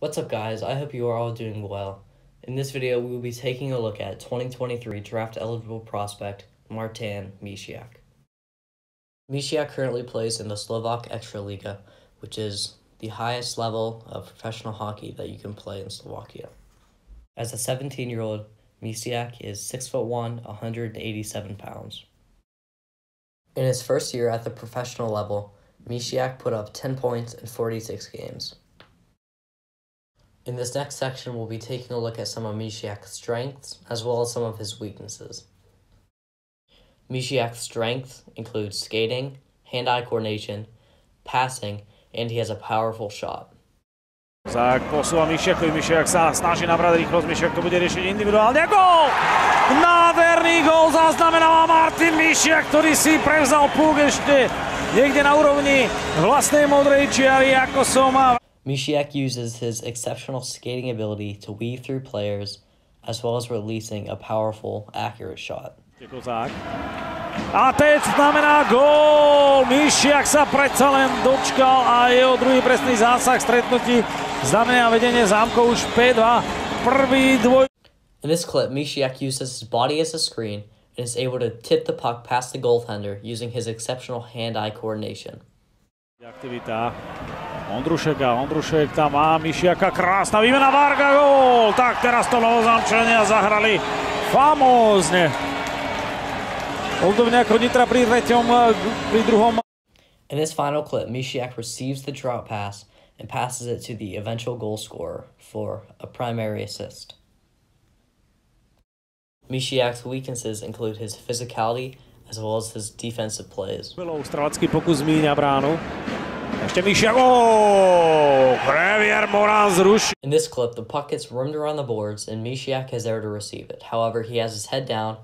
What's up guys, I hope you are all doing well. In this video, we will be taking a look at 2023 draft eligible prospect Martin Misiak. Misiak currently plays in the Slovak Extraliga, which is the highest level of professional hockey that you can play in Slovakia. As a 17-year-old, Misiak is 6 foot 1, 187 pounds. In his first year at the professional level, Misiak put up 10 points in 46 games. In this next section, we'll be taking a look at some of Misiak's strengths as well as some of his weaknesses. Misiak's strengths include skating, hand-eye coordination, passing, and he has a powerful shot. Tak posúva Mišiakovi, Mišiak sa snaží nabrať rýchlosť, Mišiak to bude riešiť individuálne. Gól! Nádherný gól zaznamenáva Martin Mišiak, ktorý si prevzal púk ešte niekde na úrovni vlastnej modrej čiary, ako som Misiak uses his exceptional skating ability to weave through players, as well as releasing a powerful, accurate shot. A teď znamená gól! Mišiak sa predsa len dočkal a jeho druhý presný zásah stretnutí znamená vedenie zámkov už 5-2. Prvý dvoj... In this clip, Misiak uses his body as a screen and is able to tip the puck past the goaltender using his exceptional hand-eye coordination. Aktivita Ondrušeka, Ondrušek tam má Mišiaka, krásna výmena Varga, gól! Tak teraz to Lovozamčania zahrali famózne. Oldovňák Nitra pri treťom, pri druhom. In this final clip, Misiak receives the drop pass and passes it to the eventual goal scorer for a primary assist. Misiak's weaknesses include his physicality as well as his defensive plays. Strelecký pokus míňa bránu. Ešte oh, Javier Moran zruší. In this clip, the puck gets rummed around the boards and Misiak has there to receive it. However, he has his head down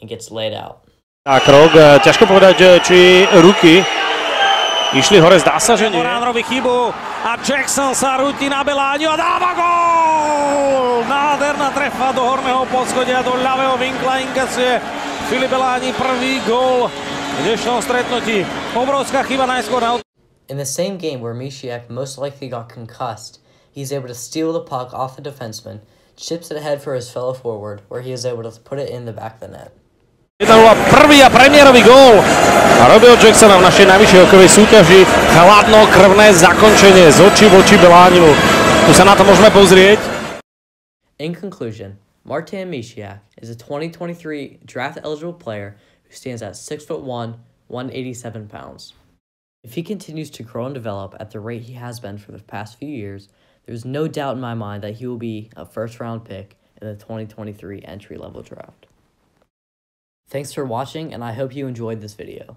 and gets laid out. Tak, Rok, ťažko povedať, či ruky išli hore, zdá sa, že nie. Moran robí chybu a Jackson sa rúti na Beláňu a dáva gól! Nádherná trefa do horného poschodia, do ľavého vinkla inkasuje Filip Beláni prvý gól v dnešnom stretnutí. Obrovská chyba najskôr na In the same game where Misiak most likely got concussed, he is able to steal the puck off the defenseman, chips it ahead for his fellow forward, where he is able to put it in the back of the net. 1 prvý a premiérový gól Robil Jacksona v našej najvyššej hokejovej súťaži. Chladno, krvné zakončenie z očí v oči Belániu. Tu sa na to môžeme pozrieť. In conclusion, Martin Misiak is a 2023 draft eligible player who stands at 6 foot 1, 187 pounds. If he continues to grow and develop at the rate he has been for the past few years, there's no doubt in my mind that he will be a first round pick in the 2023 entry level draft. Thanks for watching, and I hope you enjoyed this video.